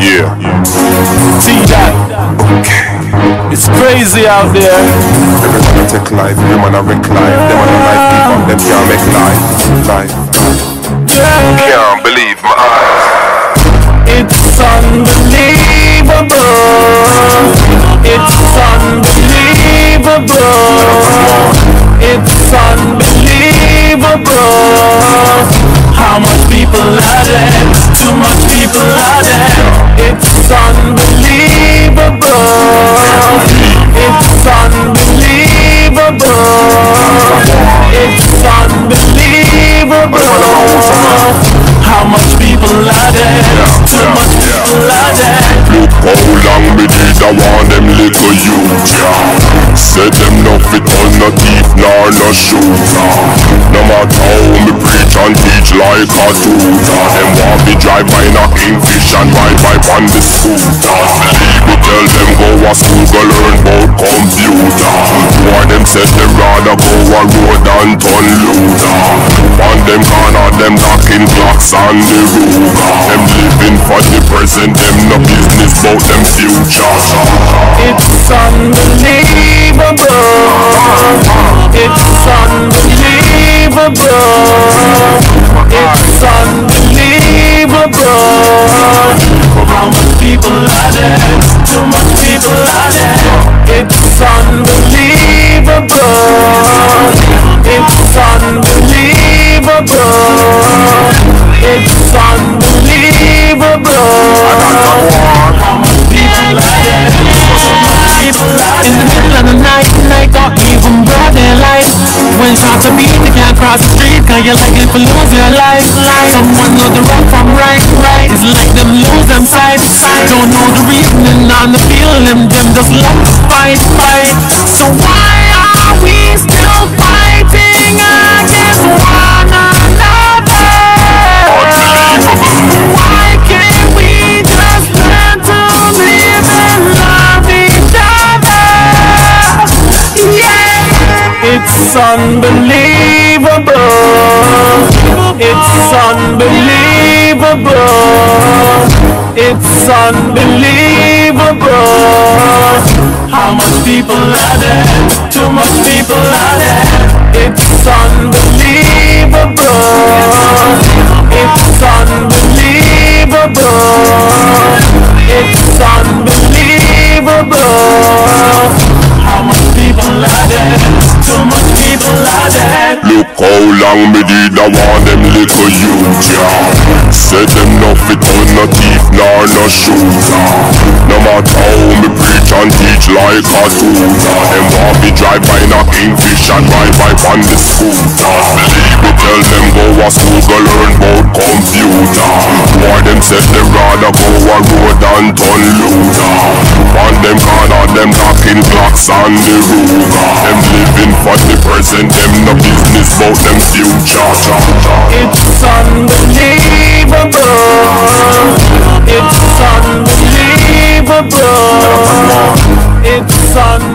Yeah. See that? It's crazy out there. Everybody take life, every man a wreck life. Them on a life up, them can't make life. Life. Can't believe my eyes. I want them little youth, yeah. Said them no fit on no teeth nor no ah. No matter how me preach and teach like a tutor Them want me drive by no kingfish and ride by on the scooter. Me tell them go a school go learn about computer. Why them said them rather go a road and turn looter. On them corner them knocking clocks on the roof Them living for the present them no business about them future It's unbelievable. It's unbelievable. It's unbelievable. How much people are there? The middle of the night, night or even broad daylight When shots are beat, you can't cross the street Cause you're likely to lose your life. Someone know the wrong from right, right. It's like them lose them sight, Don't know the reasoning on the feeling. Them just love to fight, fight. So why it's unbelievable. It's unbelievable. It's unbelievable. How much people are there? Too much people are there. It's unbelievable. Look how long me did I want them little youth, yeah Said them no fit on no teeth nor no shoes, ah. No matter how me preach and teach like a tutor. Them want me drive by no kingfish and ride by on the scooter. Believe me tell them go a school go learn about computer. Why them said them rather go a road and turn looter on them corner, them talking clocks on the roof. Them living for the present, them no business about them future. It's unbelievable. It's unbelievable. It's unbelievable.